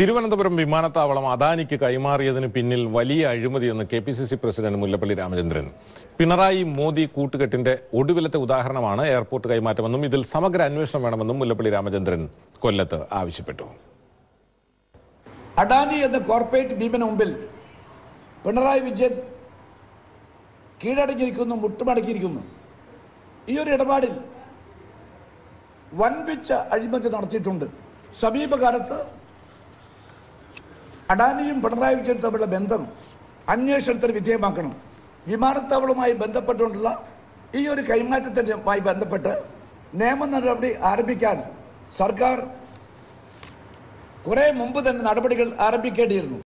തിരുവനന്തപുരം വിമാനത്താവളം അദാനിക്ക് കൈമാറിയതിന് പിന്നിൽ വലിയ അഴിമതിയെന്ന് K P C C president Mullappally Ramachandran. Pinarayi Modi കൂട്ടുകെട്ടിന്റെ ഒടുവിലത്തെ ഉദാഹരണമാണ് എയർപോർട്ട് കൈമാറ്റമെന്നും ഇതിൽ സമഗ്ര അന്വേഷണം വേണമെന്നും മുല്ലപ്പള്ളി രാമചന്ദ്രൻ കൊല്ലത്ത് ആവശ്യപ്പെട്ടു. അഡാനി എന്ന കോർപ്പറേറ്റ് ഭീമന് മുമ്പിൽ പിണറായി വിജയൻ കീഴടങ്ങിയിരിക്കുന്നു മുട്ടുമടക്കിയിരിക്കുന്നു. ഈ ഒരു ഇടപാടിൽ വൻപിച്ച അഴിമതി നടത്തിയിട്ടുണ്ട്. സമീപകാലത്ത് അഡാനിയും പിണറായി വിജയൻ തമ്മിലുള്ള ബന്ധം അന്വേഷണത്തിന് വിധേയമാക്കണം. വിമാനത്താവളവുമായി ബന്ധപ്പെട്ടുകൊണ്ടുള്ള ഈ ഒരു കൈമാറ്റത്തിനുമായി ബന്ധപ്പെട്ട് നിയമ നടപടി ആരംഭിക്കാൻ സർക്കാർ കുറേ മുമ്പ് തന്നെ നടപടികൾ ആരംഭിക്കേണ്ടിയിരുന്നു.